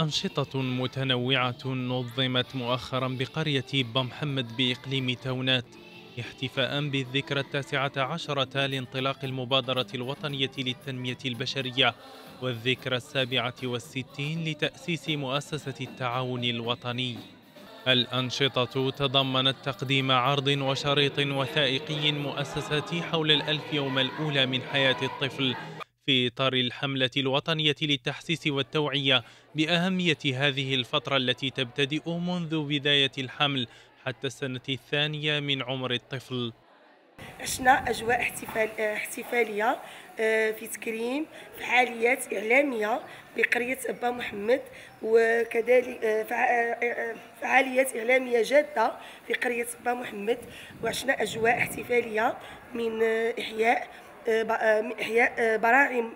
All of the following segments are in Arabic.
أنشطة متنوعة نظمت مؤخرا بقرية بمحمد بإقليم تونات احتفاء بالذكرى التاسعة عشرة لانطلاق المبادرة الوطنية للتنمية البشرية والذكرى السابعة والستين لتأسيس مؤسسة التعاون الوطني. الأنشطة تضمنت تقديم عرض وشريط وثائقي مؤسساتي حول الألف يوم الأولى من حياة الطفل في إطار الحملة الوطنية للتحسيس والتوعية بأهمية هذه الفترة التي تبتدئ منذ بداية الحمل حتى السنة الثانية من عمر الطفل. عشنا أجواء احتفال احتفالية آه، في تكريم فعاليات إعلامية بقرية أبا محمد وكذلك آه، آه، فعاليات إعلامية جادة في قرية أبا محمد. وعشنا أجواء احتفالية من إحياء إحياء براعم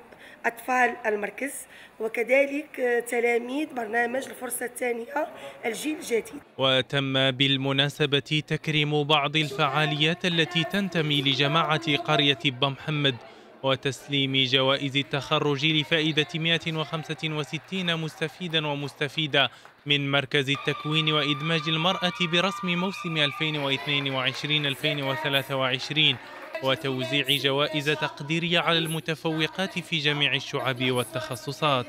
أطفال المركز وكذلك تلاميذ برنامج الفرصة الثانية الجيل الجديد. وتم بالمناسبة تكريم بعض الفعاليات التي تنتمي لجماعة قرية بمحمد وتسليم جوائز التخرج لفائدة 165 مستفيدا ومستفيدة من مركز التكوين وإدماج المرأة برسم موسم 2022-2023 وتوزيع جوائز تقديرية على المتفوقات في جميع الشعب والتخصصات.